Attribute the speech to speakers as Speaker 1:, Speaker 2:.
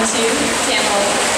Speaker 1: into Tamil.